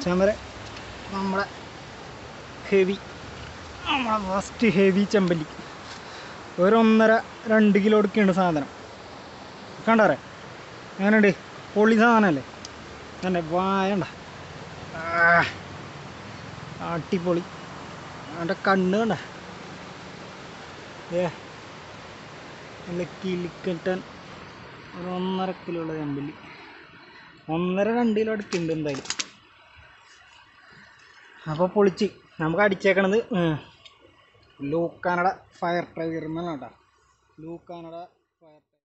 ചമര. നമ്മളെ ഹെവി നമ്മളെ first heavy ചെമ്പല്ലി. ഒരൊന്നര രണ്ട് കിലോ എടുക്കുന്നുണ്ട് സാധനം. കണ്ടാറേ എങ്ങനെയുണ്ട്? പൊള്ളി സാധനമല്ലേ തന്നെ വായണ്ട. അട്ടിപ്പൊളി അവന്റെ കണ്ണ് കണ്ട? ഏ നല്ല കിളിക്കട്ടൻ. ഒരു ഒന്നര കിലോ ഉള്ള ചെമ്പല്ലി. ഒന്നര രണ്ട് കിലോ അടുത്തുണ്ട് എന്തായാലും. അപ്പോൾ പൊളിച്ച് നമുക്ക് അടിച്ചേക്കണത് ലൂക്കാനട ഫയർ ടൈഗർ എന്നാണ് കേട്ടോ. ലൂക്കാനട ഫയർ